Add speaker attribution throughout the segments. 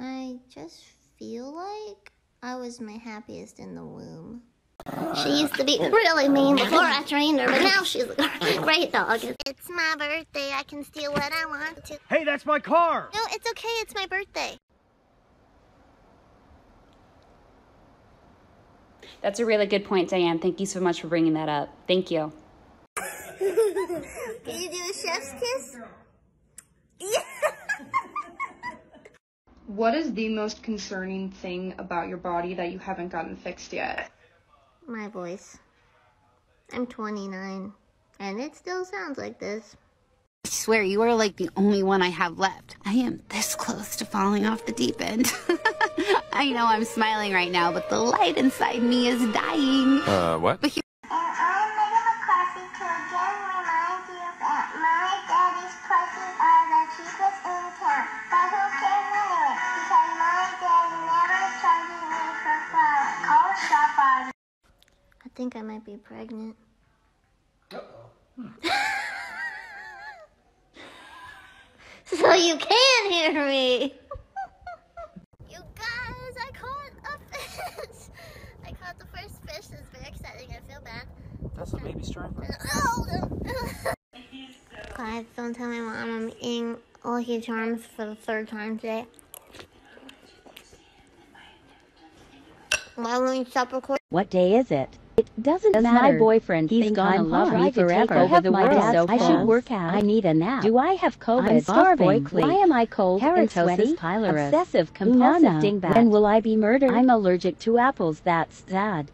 Speaker 1: I just feel like I was my happiest in the womb. She used to be really mean before I trained her, but now she's a great dog. It's my birthday. I can steal what I want to.
Speaker 2: Hey, that's my car!
Speaker 1: No, it's okay. It's my birthday.
Speaker 3: That's a really good point, Diane. Thank you so much for bringing that up. Thank you.
Speaker 1: Can you do a chef's kiss? Yeah.
Speaker 4: What is the most concerning thing about your body that you haven't gotten fixed yet?
Speaker 1: My voice. I'm 29, and it still sounds like this.
Speaker 5: I swear you are like the only one I have left. I am this close to falling off the deep end. I know I'm smiling right now, but the light inside me is dying.
Speaker 6: Uh, what?
Speaker 1: Think I might be pregnant. so you can hear me. you guys, I caught a fish. I caught the first fish. It's very exciting. I feel bad.
Speaker 2: That's a baby striper. Guys,
Speaker 1: don't tell my mom I'm eating Lucky Charms for the third time today. Why won't you stop recording?
Speaker 7: What day is it? It doesn't
Speaker 8: Does
Speaker 7: matter.
Speaker 8: my boyfriend
Speaker 7: He's
Speaker 8: think
Speaker 7: gonna
Speaker 8: I'm
Speaker 7: love
Speaker 8: hot?
Speaker 7: me
Speaker 8: Try to take
Speaker 7: forever.
Speaker 8: over the
Speaker 7: my
Speaker 8: world.
Speaker 7: dad's
Speaker 8: I should work out.
Speaker 7: I need a nap.
Speaker 8: Do I have COVID?
Speaker 7: I'm starving.
Speaker 8: Boy,
Speaker 7: Why am I cold and
Speaker 8: Keratosis
Speaker 7: sweaty?
Speaker 8: pilaris.
Speaker 7: Obsessive compulsive
Speaker 8: Nana,
Speaker 7: dingbat.
Speaker 8: When will I be murdered?
Speaker 7: I'm allergic to apples. That's sad.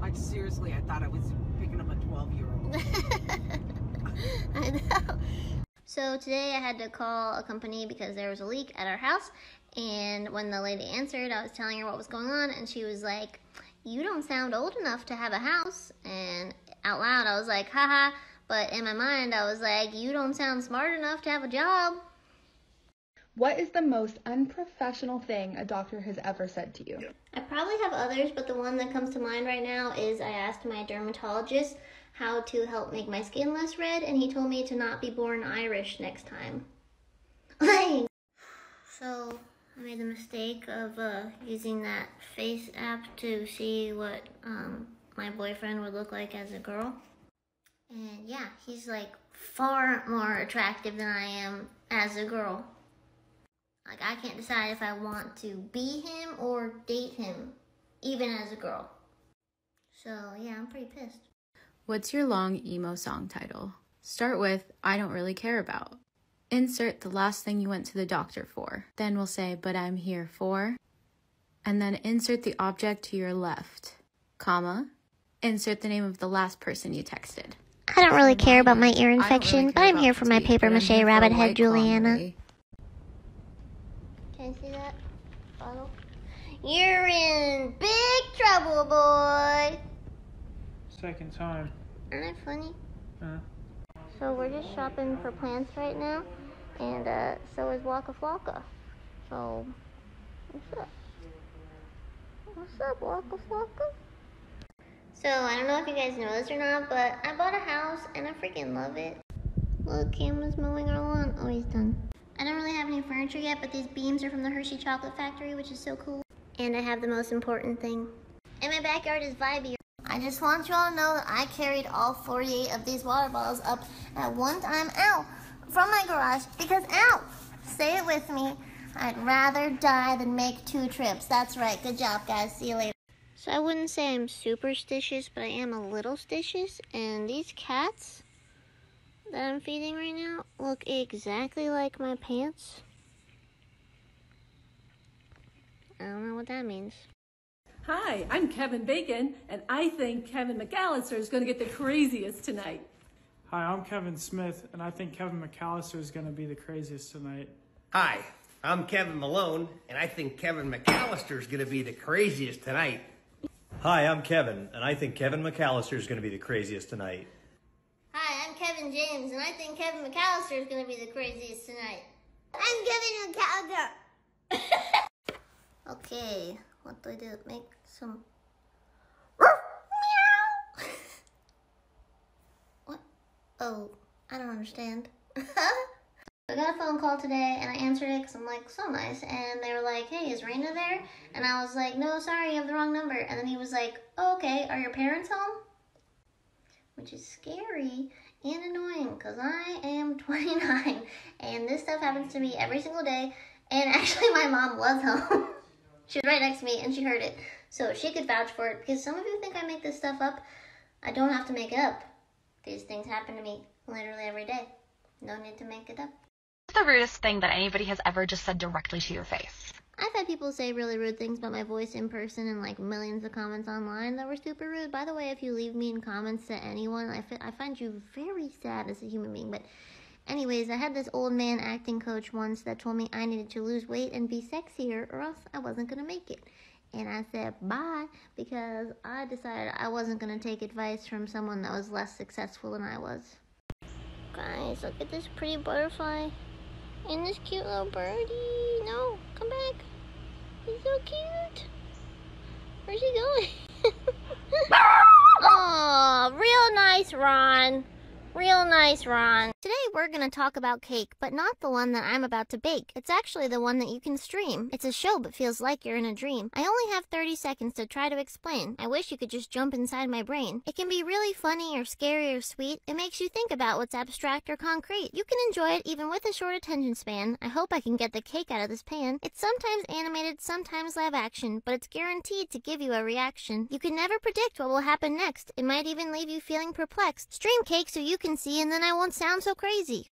Speaker 9: Like seriously, I thought I was picking up a 12 year old.
Speaker 1: I know. So today I had to call a company because there was a leak at our house. And when the lady answered, I was telling her what was going on, and she was like, You don't sound old enough to have a house. And out loud, I was like, Haha. But in my mind, I was like, You don't sound smart enough to have a job.
Speaker 4: What is the most unprofessional thing a doctor has ever said to you?
Speaker 1: I probably have others, but the one that comes to mind right now is I asked my dermatologist how to help make my skin less red, and he told me to not be born Irish next time. so I made the mistake of uh, using that face app to see what um, my boyfriend would look like as a girl. And yeah, he's like far more attractive than I am as a girl. Like, I can't decide if I want to be him or date him, even as a girl. So, yeah, I'm pretty pissed.
Speaker 10: What's your long emo song title? Start with I don't really care about. Insert the last thing you went to the doctor for. Then we'll say, but I'm here for. And then insert the object to your left, comma. Insert the name of the last person you texted.
Speaker 1: I don't really care about my ear infection,
Speaker 10: really
Speaker 1: but I'm here for my
Speaker 10: petite,
Speaker 1: paper
Speaker 10: but I'm
Speaker 1: mache
Speaker 10: here for a
Speaker 1: rabbit head Juliana.
Speaker 10: Marie.
Speaker 1: Can you see that bottle? You're in big trouble, boy.
Speaker 2: Second time.
Speaker 1: Aren't I funny?
Speaker 2: Uh,
Speaker 1: So we're just shopping for plants right now, and uh, so is Waka Flocka. So, what's up? What's up, Waka Flocka? So, I don't know if you guys know this or not, but I bought a house and I freaking love it. Look, Cameron's mowing our lawn. Oh, he's done. I don't really have any furniture yet, but these beams are from the Hershey Chocolate Factory, which is so cool. And I have the most important thing. And my backyard is vibey. I just want you all to know that I carried all 48 of these water bottles up at one time, ow, from my garage because, ow, say it with me, I'd rather die than make two trips. That's right. Good job, guys. See you later. So I wouldn't say I'm superstitious, but I am a little stitious. And these cats that I'm feeding right now look exactly like my pants. I don't know what that means.
Speaker 11: Hi, I'm Kevin Bacon, and I think Kevin McAllister is going to get the craziest tonight.
Speaker 2: Hi, I'm Kevin Smith, and I think Kevin McAllister is going to be the craziest tonight.
Speaker 12: Hi, I'm Kevin Malone, and I think Kevin McAllister is going to be the craziest tonight.
Speaker 13: Hi, I'm Kevin, and I think Kevin McAllister is going to be the craziest tonight.
Speaker 1: Hi, I'm Kevin James, and I think Kevin McAllister is going to be the craziest tonight. I'm Kevin McAllister. okay, what do I do? Make some. what? Oh, I don't understand. I got a phone call today and I answered it because I'm like, so nice. And they were like, hey, is Raina there? And I was like, no, sorry, you have the wrong number. And then he was like, oh, okay, are your parents home? Which is scary and annoying because I am 29 and this stuff happens to me every single day. And actually, my mom was home. she was right next to me and she heard it. So she could vouch for it because some of you think I make this stuff up. I don't have to make it up. These things happen to me literally every day. No need to make it up.
Speaker 6: What's the rudest thing that anybody has ever just said directly to your face?
Speaker 1: I've had people say really rude things about my voice in person and like millions of comments online that were super rude. By the way, if you leave mean comments to anyone, I, fi- I find you very sad as a human being. But, anyways, I had this old man acting coach once that told me I needed to lose weight and be sexier or else I wasn't going to make it. And I said bye because I decided I wasn't going to take advice from someone that was less successful than I was. Guys, look at this pretty butterfly and this cute little birdie. No, come back. He's so cute. Where's he going? Aw, real nice, Ron. Real nice, Ron. Today we're gonna talk about cake, but not the one that I'm about to bake. It's actually the one that you can stream. It's a show, but feels like you're in a dream. I only have 30 seconds to try to explain. I wish you could just jump inside my brain. It can be really funny or scary or sweet. It makes you think about what's abstract or concrete. You can enjoy it even with a short attention span. I hope I can get the cake out of this pan. It's sometimes animated, sometimes live action, but it's guaranteed to give you a reaction. You can never predict what will happen next. It might even leave you feeling perplexed. Stream cake so you can see and then I won't sound so crazy.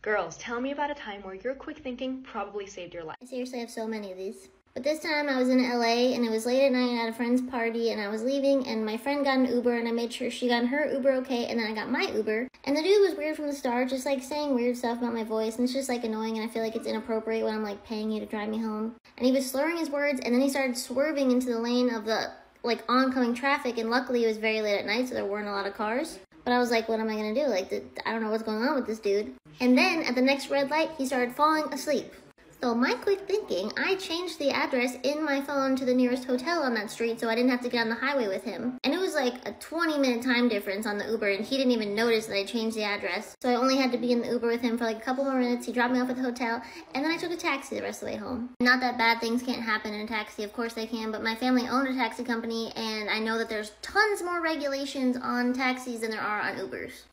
Speaker 8: Girls, tell me about a time where your quick thinking probably saved your life.
Speaker 1: I seriously have so many of these. But this time I was in LA and it was late at night at a friend's party and I was leaving and my friend got an Uber and I made sure she got her Uber okay and then I got my Uber. And the dude was weird from the start, just like saying weird stuff about my voice and it's just like annoying and I feel like it's inappropriate when I'm like paying you to drive me home. And he was slurring his words and then he started swerving into the lane of the like oncoming traffic and luckily it was very late at night so there weren't a lot of cars. But I was like, what am I gonna do? Like, I don't know what's going on with this dude. And then at the next red light, he started falling asleep. So my quick thinking, I changed the address in my phone to the nearest hotel on that street so I didn't have to get on the highway with him. And it was like a 20 minute time difference on the Uber and he didn't even notice that I changed the address. So I only had to be in the Uber with him for like a couple more minutes. He dropped me off at the hotel and then I took a taxi the rest of the way home. Not that bad things can't happen in a taxi, of course they can, but my family owned a taxi company and I know that there's tons more regulations on taxis than there are on Ubers.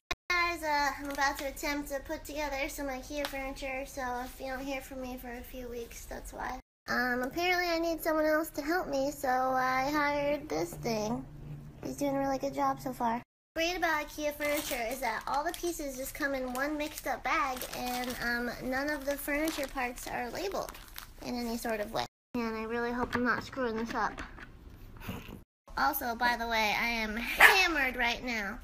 Speaker 1: Guys, uh, I'm about to attempt to put together some IKEA furniture, so if you don't hear from me for a few weeks, that's why. Um, apparently I need someone else to help me, so I hired this thing. He's doing a really good job so far. Great about IKEA furniture is that all the pieces just come in one mixed up bag, and um, none of the furniture parts are labeled in any sort of way. And I really hope I'm not screwing this up. Also, by the way, I am hammered right now.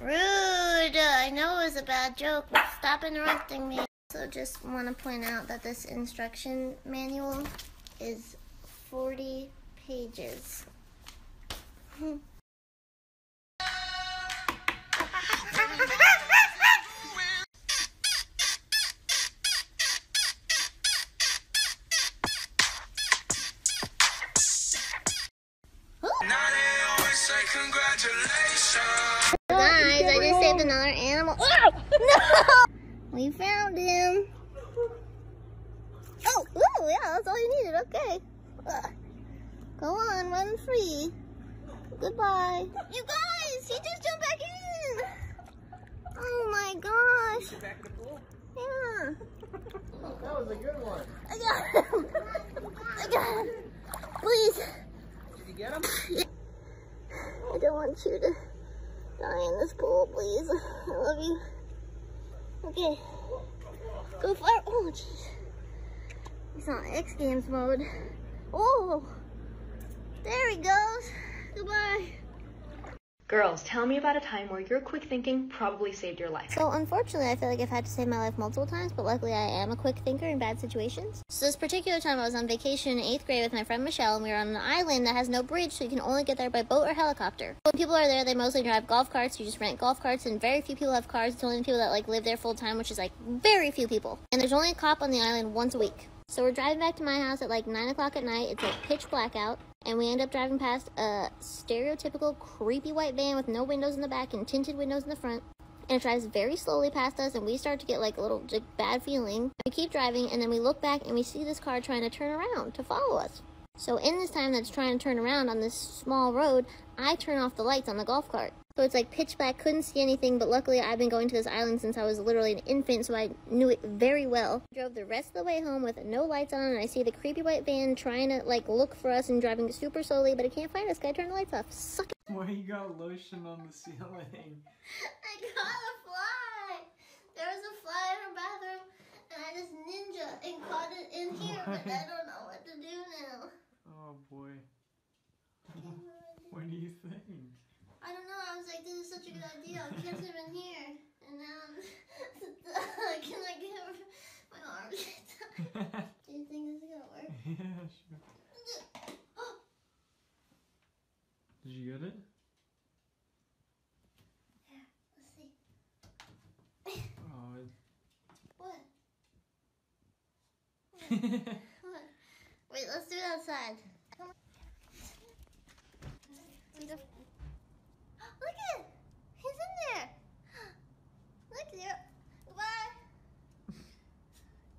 Speaker 1: Rude! I know it was a bad joke, but stop interrupting me. So just want to point out that this instruction manual is 40 pages. No! We found him. Oh, ooh, yeah, that's all you needed. Okay. Ugh. Go on, run free. Goodbye. You guys, he just jumped back in. Oh my gosh. Yeah.
Speaker 12: That was a good one.
Speaker 1: I got him. I got him. Please.
Speaker 12: Did you get him?
Speaker 1: I don't want you to die in this pool, please. I love you. Okay. Go far. Oh, jeez. He's on X Games mode. Oh. There he goes. Goodbye.
Speaker 8: Girls, tell me about a time where your quick thinking probably saved your life.
Speaker 1: So unfortunately, I feel like I've had to save my life multiple times, but luckily I am a quick thinker in bad situations. So this particular time I was on vacation in 8th grade with my friend Michelle, and we were on an island that has no bridge, so you can only get there by boat or helicopter. When people are there, they mostly drive golf carts, you just rent golf carts, and very few people have cars. It's only people that like live there full time, which is like very few people. And there's only a cop on the island once a week. So we're driving back to my house at like 9 o'clock at night. It's like pitch blackout. And we end up driving past a stereotypical creepy white van with no windows in the back and tinted windows in the front. and it drives very slowly past us, and we start to get like a little like, bad feeling. We keep driving, and then we look back and we see this car trying to turn around to follow us. So in this time that's trying to turn around on this small road, I turn off the lights on the golf cart. So it's like pitch black, couldn't see anything, but luckily I've been going to this island since I was literally an infant, so I knew it very well. Drove the rest of the way home with no lights on, and I see the creepy white van trying to like look for us and driving super slowly, but it can't find us. Guy turned the lights off. Suck it.
Speaker 2: Why you got lotion on the ceiling?
Speaker 1: I got a fly. There was a fly in her bathroom, and I just ninja and caught it in here, but I don't know what to do now.
Speaker 2: Oh boy. What do you think?
Speaker 1: I don't know. I was like, this is such a good idea. Catch him in here, and now I'm can I get my arm? do you think this is gonna work?
Speaker 2: yeah, sure. Did you get it?
Speaker 1: Yeah, let's see.
Speaker 2: Oh, it...
Speaker 1: What? What? Wait, let's do it outside. Come on. We go- Look at He's in there.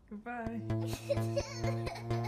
Speaker 1: Look
Speaker 2: Goodbye.